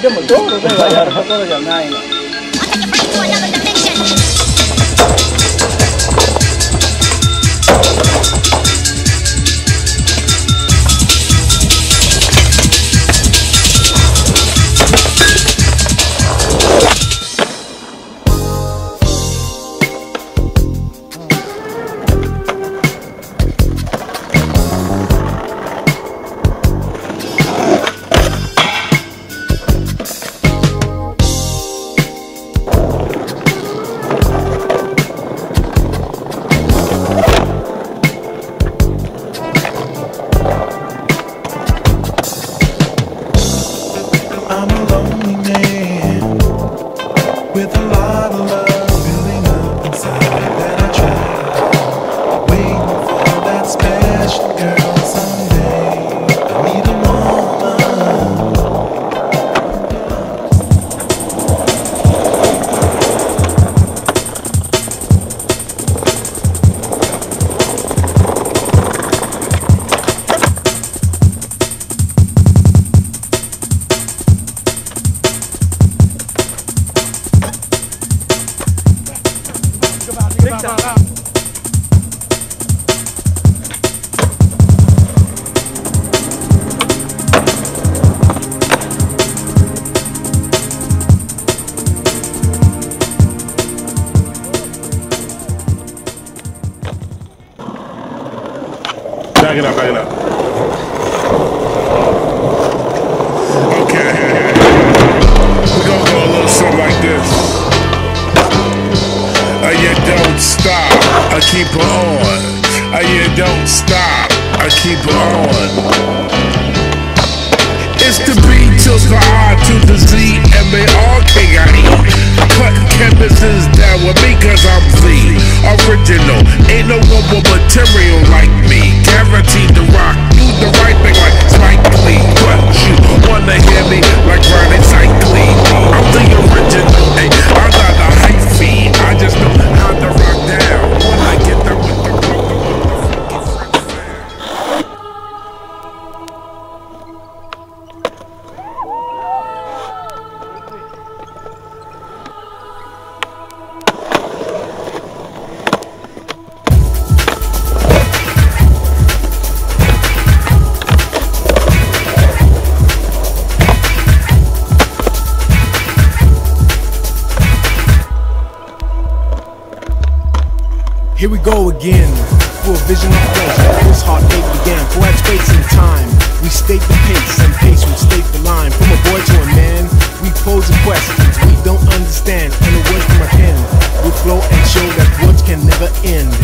でも道路ではやるところじゃないの。With a lot of love した投げな投げな。Keep on. I you don't stop, I keep on. It's the B to the R to the Z, M A R K I E. Cut chemists down with me cause I'm Z. Original, ain't no one with material like me. Guaranteed to rock, do the right thing like Spike Lee. But you Here we go again, for a vision of pleasure. This heartache began, for at space and time. We state the pace, and pace we state the line. From a boy to a man, we pose the questions we don't understand. And the words from our pen will flow and show that words can never end.